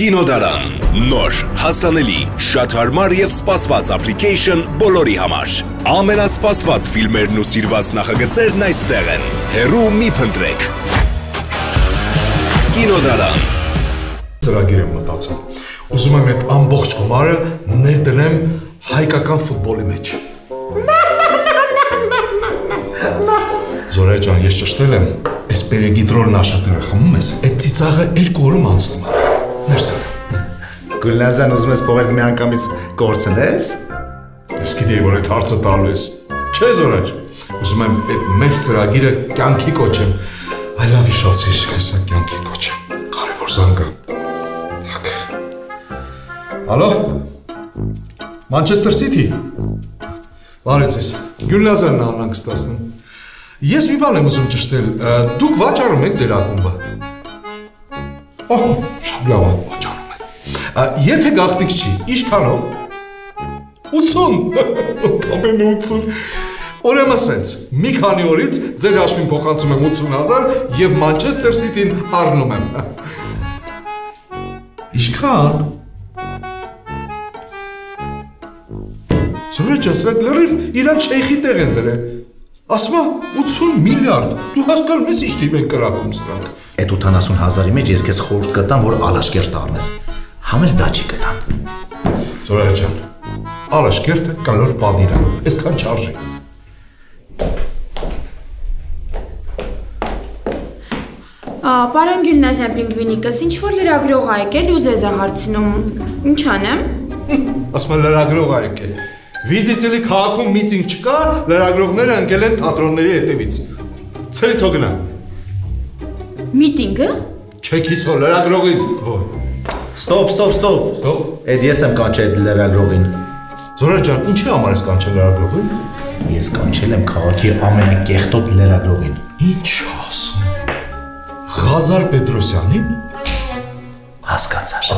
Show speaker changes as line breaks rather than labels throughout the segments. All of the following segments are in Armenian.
Կինոդարան նոր, հասանելի, շատ հարմար եւ սպասված application բոլորի համար։ Ամենասպասված ֆիլմերն ու սիրված նախագծերն այստեղ են։ Հերու մի փնտրեք։ Կինոդարան
ծրագիր եմ մտածում։ Ուզում եմ այդ ամբողջ գումարը ներդնեմ հայկական ֆուտբոլի մեջ։ Զորայ ջան, ես ճշտել եմ, այս պերեգիտրոլ նաշատերը խմում ես, այդ ծիծաղը երկու օրում անցնում է։ Ներսա։
Գուլնազան ուզում ես փողերդ մի անգամից կորցնես։
Ես գիտեի, որ այդ հարցը տալու ես։ Չես օրաջ։ Ուզում եմ այդ մեր ծրագիրը կյանքի կոչեմ։ I love you շացիր, հեսա կյանքի կոչեմ։ Կարևոր զանգը։ Հալո։ Manchester City։ Բարև ձեզ։ Գուլնազանն անհանգստացնում։ Ես մի բան եմ ուզում ճշտել։ Դուք վաճառում եք ձեր ակումբը։ Օհ, շատ լավ է, վաճառում եք։ Եթե գաղտնիք չի, ինչքանով։ 80։ Ընդամենը 80։ Ուրեմն ասենց, մի քանի օրից ձեր հաշվին փոխանցում եմ 80000 եւ Մանչեսթեր Սիթին առնում եմ։ Ինչքան։ Զորաճացրակ լրիվ իրան շեյխի տեղ են դրել։ Ասում է 80 միլիարդ։ Դու հասկանում ես ինչ դիվ են կրակում սրանք։
Այդ 80 հազարի մեջ ես քեզ խորհուրդ կտամ, որ Ալաշկերտ առնես։ Համես դա չի կտան։
Զորայր ջան, Ալաշկերտը կանոր պանիր է, այդքան չարժի։ Ա,
պարոն Գյուլնազյան Պինգվինիկս, ինչ որ լրագրող ա եկել ու ձեզ է հարցնում։ Ինչ անեմ։
Ասում է լրագրող ա եկել։ Վիդիցելի քաղաքում միտինգ չկա, լրագրողները ընկել են թատրոնների հետևից։ Ցերի թող գնա։
Միտինգը։
Չեքից հո լրագրողին։ Ոյ։
Ստոպ, ստոպ, ստոպ։
Ստոպ։
Այդ ես եմ կանչել լրագրողին։
Զորայ ջան, ինչի համար ես կանչել լրագրողին։
Ես կանչել եմ քաղաքի ամենակեղտոտ լրագրողին։
Ինչ ասում։ Ղազար Պետրոսյանին։
Հասկացար։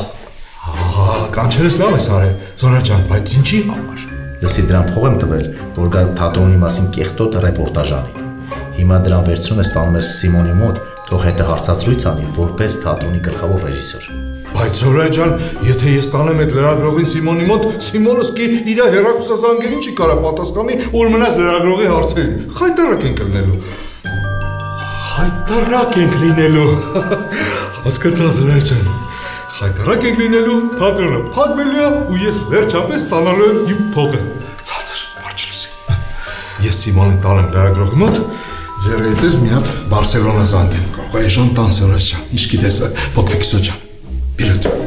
Ահա, կանչել ես լավ ես արել։ Զորայ ջան, բայց ինչի համար։
Լսի դրան փող եմ տվել, որ գա թատրոնի մասին կեղտոտ ռեպորտաժ անի։ Հիմա դրան վերցնում ես տանում ես Սիմոնի մոտ, թող հետը հարցազրույց անի, որպես թատրոնի գլխավոր ռեժիսոր։
Բայց Զորայ ջան, եթե ես տանեմ այդ լրագրողին Սիմոնի մոտ, Սիմոնը սկի իր հերախոսազանգերին չի կարա պատասխանի, որ մնաց լրագրողի հարցերին։ Խայտարակ ենք լինելու։ Խայտարակ ենք լինելու։ Հասկացա Զորայ ջան։ Խայտարակ ենք լինելու, թատրոնը փակվելու է ու ես վերջապես ստանալու եմ իմ փողը։ Ցածր, բարձրացի։ Ես Սիմոնին տանեմ լրագրողի մոտ, ձեր հետ մի հատ Բարսելոնա զանգեմ։ Կարող է ժան տան Զորայ ջան։ Ինչ գիտես, Բոկվիքսո ջան։ Բիլետ։